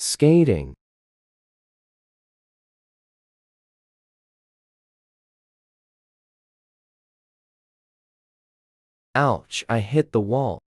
skating Ouch, I hit the wall.